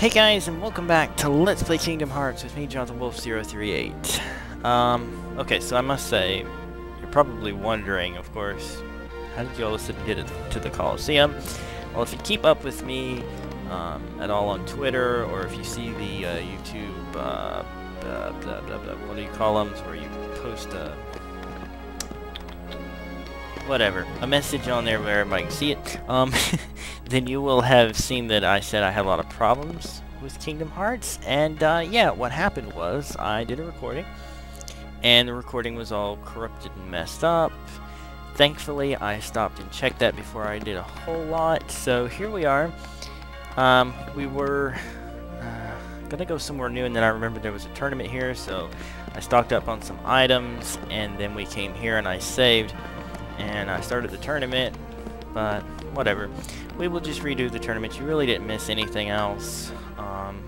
Hey guys, and welcome back to Let's Play Kingdom Hearts with me, Jonathan Wolfe 038. Um, okay, so I must say, you're probably wondering, of course, how did you all of a sudden get it to the Coliseum? Well, if you keep up with me um, at all on Twitter, or if you see the uh, YouTube, uh, blah, blah, blah, blah, what do you call them, where you post a whatever, a message on there where everybody can see it, um, then you will have seen that I said I had a lot of problems with Kingdom Hearts. And, uh, yeah, what happened was I did a recording, and the recording was all corrupted and messed up. Thankfully, I stopped and checked that before I did a whole lot. So here we are. Um, we were uh, gonna go somewhere new, and then I remembered there was a tournament here, so I stocked up on some items, and then we came here and I saved and I started the tournament, but whatever. We will just redo the tournament. You really didn't miss anything else. Um,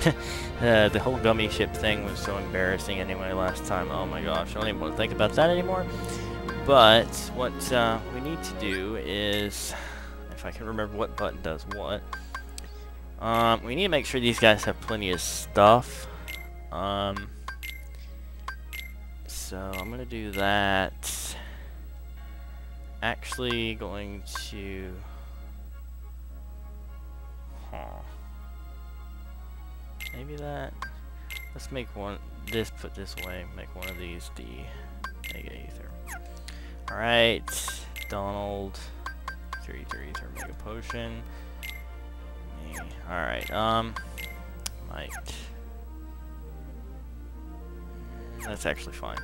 uh, the whole gummy ship thing was so embarrassing anyway last time. Oh my gosh, I don't even want to think about that anymore. But what uh, we need to do is, if I can remember what button does what, um, we need to make sure these guys have plenty of stuff. Um, so I'm going to do that actually going to... Huh. Maybe that... Let's make one... This, put this way. Make one of these the Mega Ether. Alright. Donald. Three Ether Ether Mega Potion. Alright, um... Might... That's actually fine.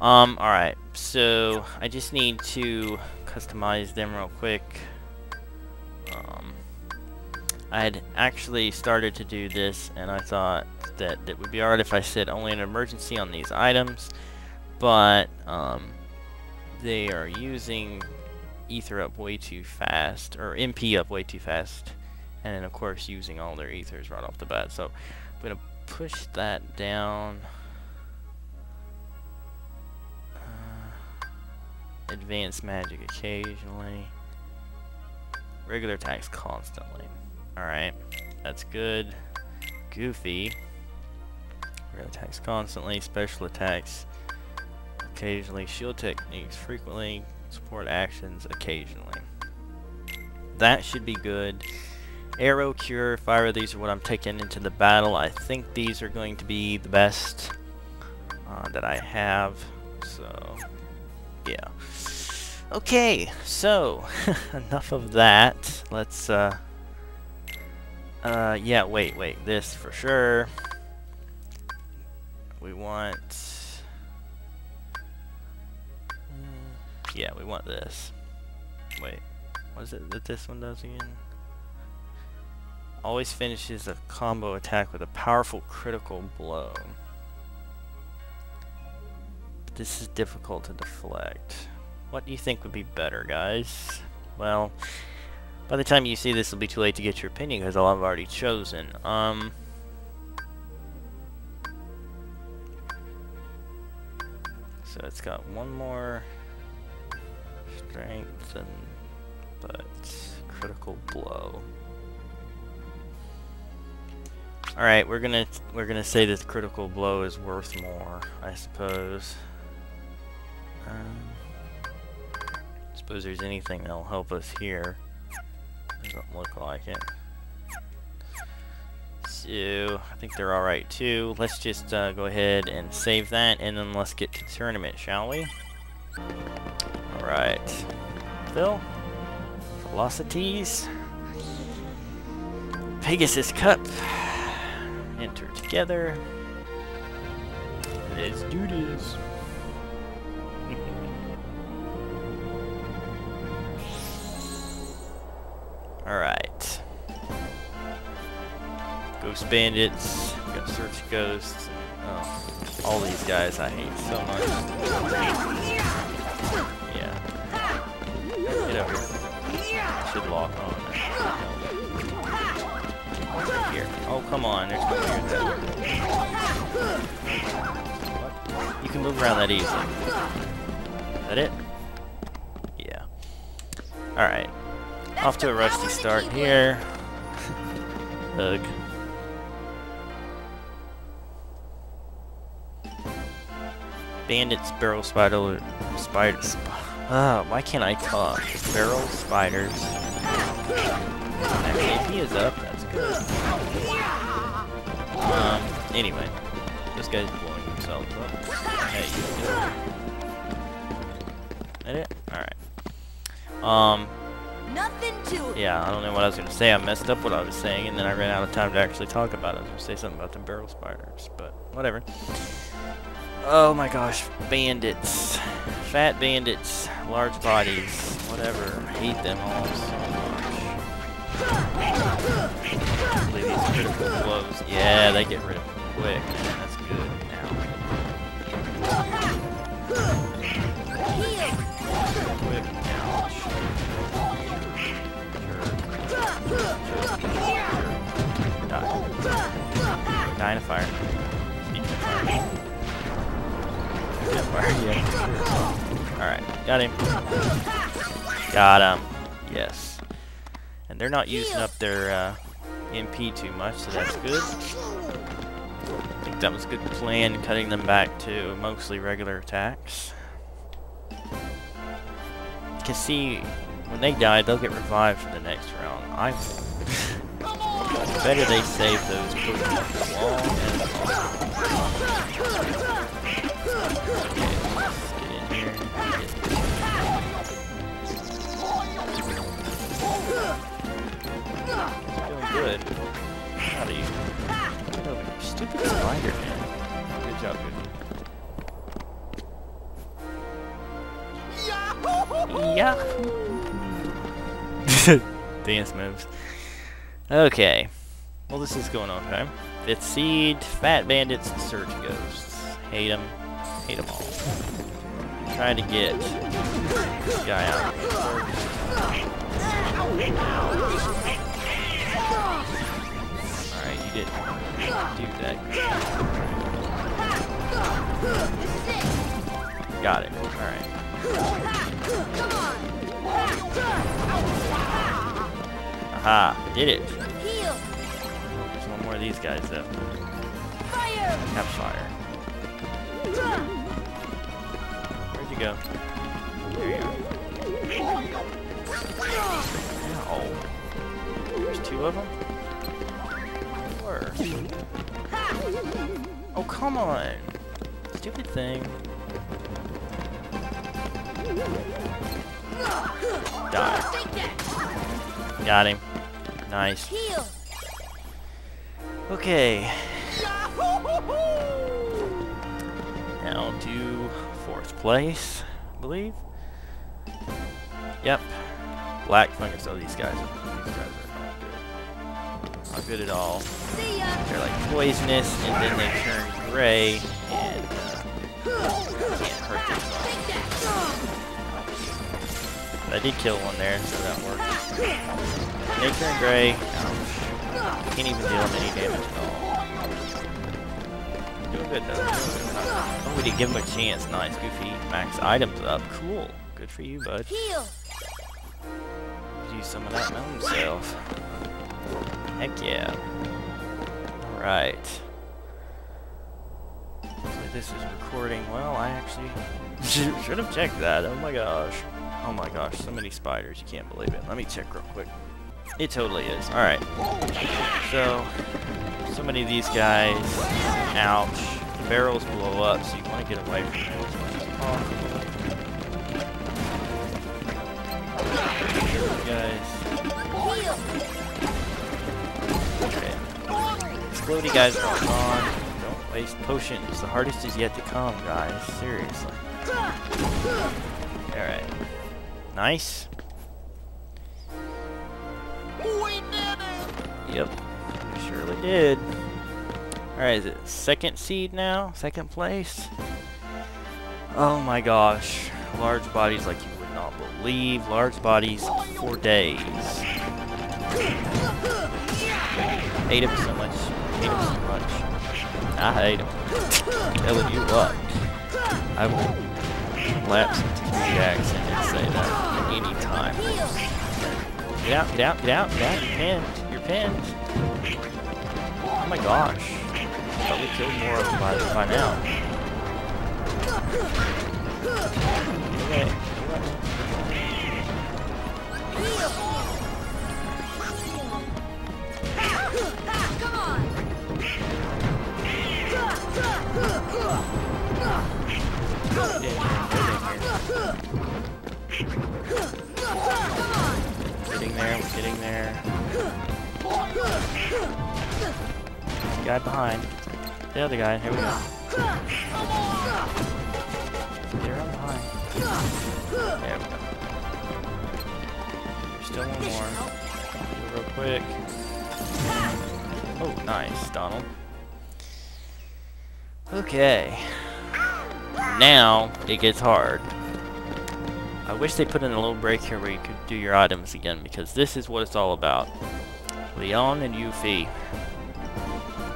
Um, alright, so I just need to customize them real quick. Um, I had actually started to do this, and I thought that it would be alright if I said only an emergency on these items, but um, they are using ether up way too fast, or MP up way too fast, and then of course using all their ethers right off the bat. So I'm going to push that down. Advanced magic occasionally. Regular attacks constantly. Alright, that's good. Goofy. Regular attacks constantly. Special attacks occasionally. Shield techniques frequently. Support actions occasionally. That should be good. Aero, Cure, Fire, these are what I'm taking into the battle. I think these are going to be the best uh, that I have. So, yeah. Okay, so, enough of that. Let's, uh... Uh, yeah, wait, wait. This for sure. We want... Yeah, we want this. Wait, what is it that this one does again? Always finishes a combo attack with a powerful critical blow. This is difficult to deflect. What do you think would be better, guys? Well, by the time you see this, it'll be too late to get your opinion because I'll have already chosen. Um, so it's got one more strength and but critical blow. All right, we're gonna we're gonna say that critical blow is worth more, I suppose. Um, suppose there's anything that'll help us here. Doesn't look like it. So, I think they're alright too. Let's just uh, go ahead and save that, and then let's get to tournament, shall we? Alright. Phil? Velocities. Pegasus Cup. Enter together. Let's do this. Ghost Bandits, got Search Ghosts, oh, all these guys I hate so much. Yeah. Get over here. Should lock on. Here. Oh, come on. There's that. You can move around that easily. Is that it? Yeah. Alright. Off to a rusty start here. Ugh. Bandits, barrel spider, spiders. Ah, why can't I talk? Barrel spiders. Actually, he is up. That's good. Um. Anyway, this guy's blowing himself up. Hey, you That it? All right. Um. Nothing to. Yeah, I don't know what I was going to say. I messed up what I was saying, and then I ran out of time to actually talk about it. I was to say something about the barrel spiders, but whatever. Oh my gosh, bandits. Fat bandits, large bodies, whatever. Hate them all so much. These critical blows. Yeah, they get rid of them quick. That's good now. Quick. Die in a fire. Got him. Got him. Yes. And they're not using up their uh, MP too much, so that's good. I think that was a good plan, cutting them back to mostly regular attacks. Can see when they die, they'll get revived for the next round. I better they save those Pokemon long and Okay, Dance moves. Okay. Well, this is going on, okay. Fifth Seed, Fat Bandits, and Search Ghosts. Hate them. Hate them all. trying to get this guy out. Alright, you didn't do that. Got it. Alright. Aha, did it. Heal. There's one more of these guys though. Fire. Have fire. Where'd you go? There you are. Oh. There's two of them? Where? Oh, come on. Stupid thing. Die. Got him. Nice. Okay. Now to fourth place, I believe. Yep. Black fungus. Oh, these guys. Are, these guys are not good. Not good at all. They're like poisonous, and then they turn gray, I did kill one there, so that worked. They turn gray. Ouch. Can't even deal any damage at all. Doing good though. Oh, we did give him a chance. Nice, Goofy. Max items up. Cool. Good for you, bud. Heal. Use some of that moon self. Heck yeah. Alright. Hopefully this is recording well. I actually should have checked that. Oh my gosh. Oh my gosh, so many spiders. You can't believe it. Let me check real quick. It totally is. Alright. So, so many of these guys. Ouch. The barrels blow up, so you want to get away from them as much as possible. Guys. Okay. Explodey guys are gone. Don't waste potions. The hardest is yet to come, guys. Seriously. Alright. Nice. We did it. Yep. We surely did. Alright, is it second seed now? Second place? Oh my gosh. Large bodies like you would not believe. Large bodies for days. Hate him so much. Hate him so much. I hate him. Telling you what. I will lapse into accent and say that any time. Get out, get out, get out, get out. You're pinned. You're pinned. Oh my gosh. We killed more of them by, by now. Okay. Getting there, we're getting there. Guy behind. The other guy, here we go. Get around behind. There we go. Still one more. Real quick. Oh, nice, Donald. Okay. Now it gets hard. I wish they put in a little break here where you could do your items again because this is what it's all about. Leon and Yuffie.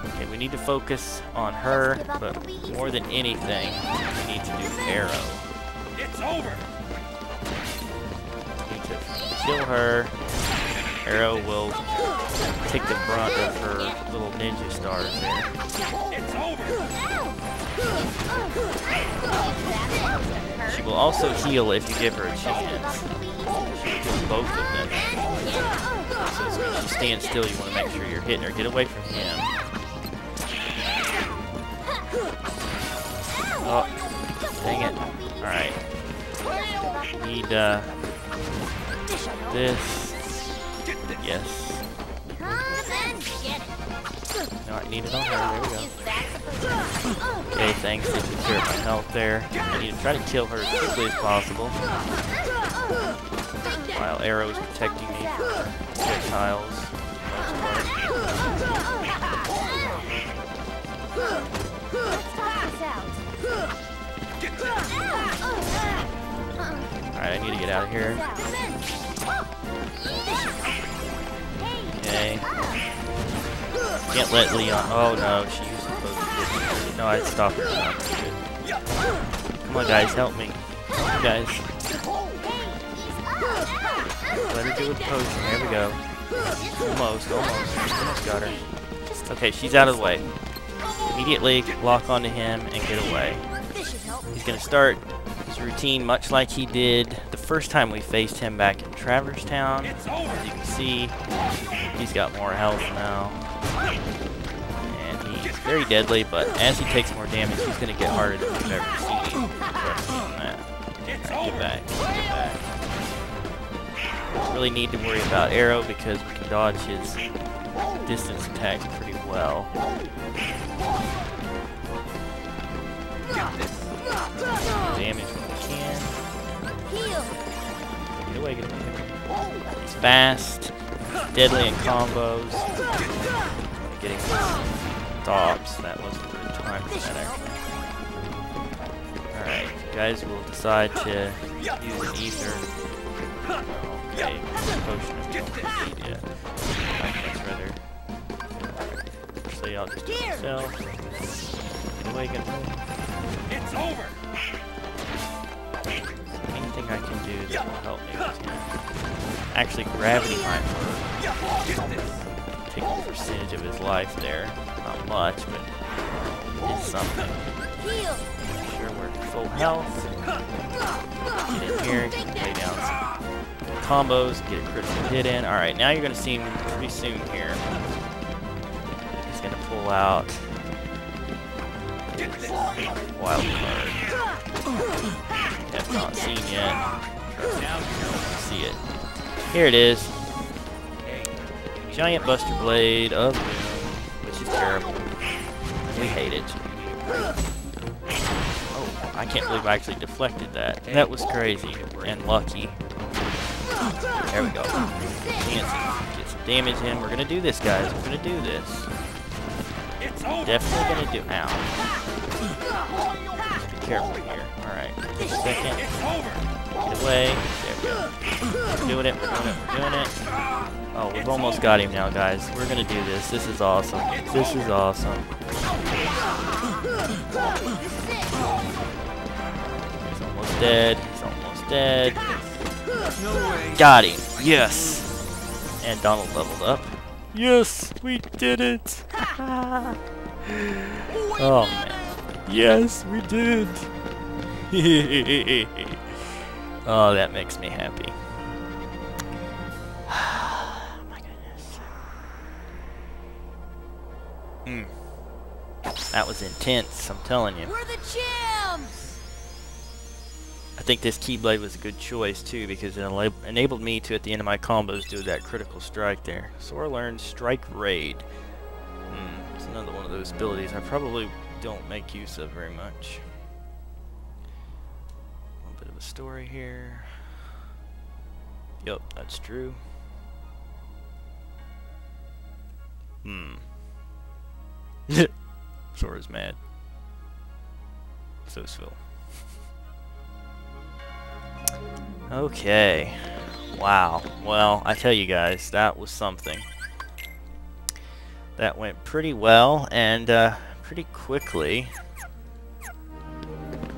Okay, we need to focus on her, but more than anything, we need to do Aero. It's over. We need to kill her. Aero will take the brunt of her little ninja stars there. It's over. She will also heal if you give her a chance. She will heal both of them. So when she stands still, you want to make sure you're hitting her. Get away from him. Oh, dang it. Alright. Need, uh, this. Yes. No, I need it on her. There we go. Okay, thanks. Took care my health there. I need to try to kill her as quickly as possible. While Aero is protecting me from projectiles. Alright, I need to get out of here. Okay. Can't let Leon. Oh no, she used the potion. No, I stopped her. No, good. Come on, guys, help me. Me, guys. Let her do a potion. There we go. Almost, almost. Almost got her. Okay, she's out of the way. Immediately lock onto him and get away. He's gonna start his routine much like he did the first time we faced him back in Traverse Town. As you can see, he's got more health now. And he's very deadly, but as he takes more damage, he's going to get harder me on that. It's Alright, get back. Get back. Don't really need to worry about Aero because we can dodge his distance attacks pretty well. Damage when we can. Get away, get away. He's fast, deadly in combos. Getting stops. That wasn't a good time for that actually. Alright, you guys will decide to use an ether. Okay, potion you don't yet. I'd rather. Actually, I'll just do it myself. Away. It's over. Anything I can do that will help me with. Actually, gravity might work. A percentage of his life there. Not much, but it's something. Make sure we're full health. Get in here, lay down some combos, get a critical hit in. Alright, now you're going to see him pretty soon here. He's going to pull out wild card. Have not seen yet. Now you see it. Here it is. Giant Buster Blade of which is terrible. We hate it. Oh, I can't believe I actually deflected that. That was crazy and lucky. There we go. Get some damage in. We're gonna do this, guys. We're gonna do this. It's. Definitely gonna do. Ow. Be careful here. Alright. Second. Get away. There we go. Doing it. We're doing it. We're doing it. Oh, we've almost got him now, guys. We're gonna do this. This is awesome. This is awesome. He's almost dead. He's almost dead. Got him. Yes. And Donald leveled up. Yes, we did it. oh man. Yes, we did. oh, that makes me happy. Hmm. That was intense, I'm telling you. We're the champs! I think this Keyblade was a good choice too because it enabled me to, at the end of my combos, do that critical strike there. Sora learned Strike Raid. Hmm, it's another one of those abilities I probably don't make use of very much. A little bit of a story here. Yep, that's true. Hmm. Sora's mad. So's Phil. Okay. Wow. Well, I tell you guys, that was something. That went pretty well and uh, pretty quickly.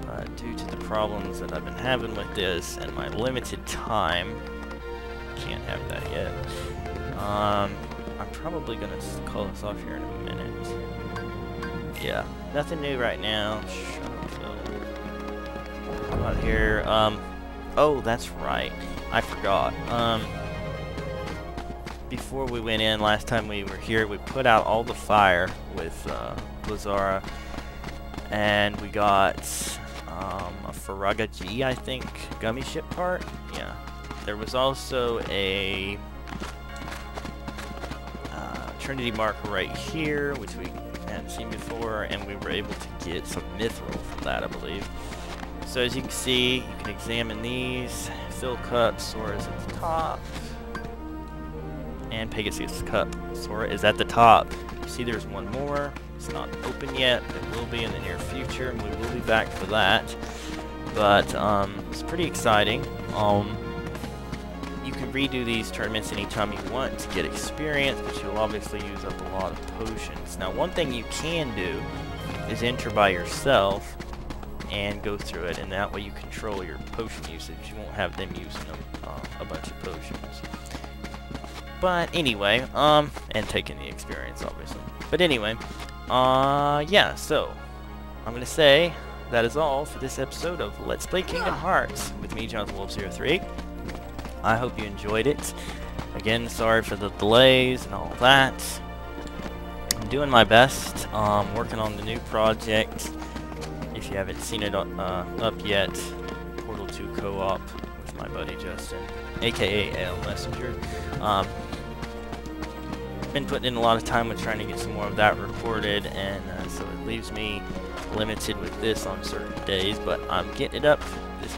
But due to the problems that I've been having with this and my limited time, can't have that yet. Um, I'm probably gonna call this off here in a minute. Yeah, nothing new right now. Out here. Um, oh, that's right. I forgot. Um, before we went in last time we were here, we put out all the fire with uh, Blizzara, and we got um, a Firaga G, I think, gummy ship part. Yeah. There was also a uh, Trinity marker right here, which we seen before, and we were able to get some mithril from that, I believe. So as you can see, you can examine these. Phil cup, Sora is at the top. And Pegasus cup, Sora is at the top. You see there's one more. It's not open yet. It will be in the near future, and we will be back for that. But um, it's pretty exciting. Um, can redo these tournaments anytime you want to get experience, but you'll obviously use up a lot of potions. Now, one thing you can do is enter by yourself and go through it, and that way you control your potion usage. You won't have them using a, uh, a bunch of potions. But anyway, um, and taking the experience, obviously. But anyway, uh, yeah, so, I'm gonna say that is all for this episode of Let's Play Kingdom Hearts with me, Jonathan Wolfe 03. I hope you enjoyed it. Again, sorry for the delays and all that. I'm doing my best, um, working on the new project. If you haven't seen it uh, up yet, Portal 2 co-op with my buddy Justin, aka AL Messenger. Um, been putting in a lot of time with trying to get some more of that recorded, and uh, so it leaves me limited with this on certain days. But I'm getting it up.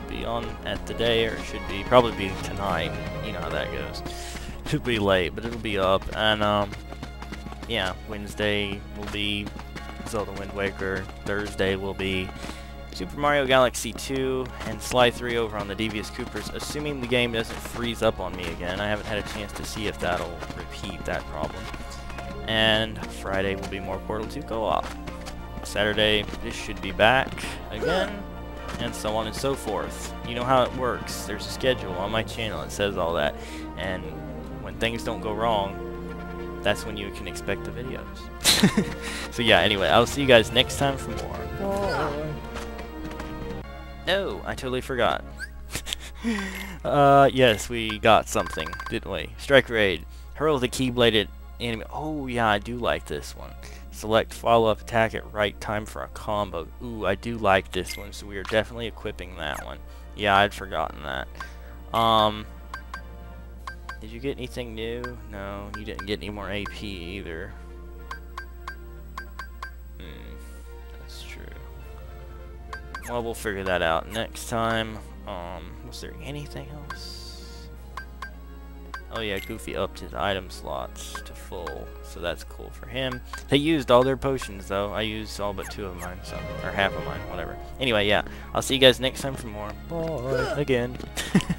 Be on at the day, or it should be probably be tonight. You know how that goes. Should be late, but it'll be up. And um, yeah, Wednesday will be Zelda Wind Waker. Thursday will be Super Mario Galaxy 2 and Sly 3 over on the Devious Coopers, assuming the game doesn't freeze up on me again. I haven't had a chance to see if that'll repeat that problem. And Friday will be more Portal 2 co-op. Saturday, this should be back again, and so on and so forth. You know how it works. There's a schedule on my channel that says all that, and when things don't go wrong, that's when you can expect the videos. so yeah, anyway, I'll see you guys next time for more. No, I totally forgot. uh, yes, we got something, didn't we? Strike Raid. Hurl the Keybladed enemy. Oh, yeah, I do like this one. Select follow-up attack at right time for a combo. Ooh, I do like this one, so we are definitely equipping that one. Yeah, I'd forgotten that. Um, did you get anything new? No, you didn't get any more AP either. Hmm, that's true. Well, we'll figure that out next time. Um, was there anything else? Oh yeah, Goofy upped his item slots full, so that's cool for him. They used all their potions though. I used all but two of mine, so or half of mine, whatever. Anyway, yeah, I'll see you guys next time for more. Bye again.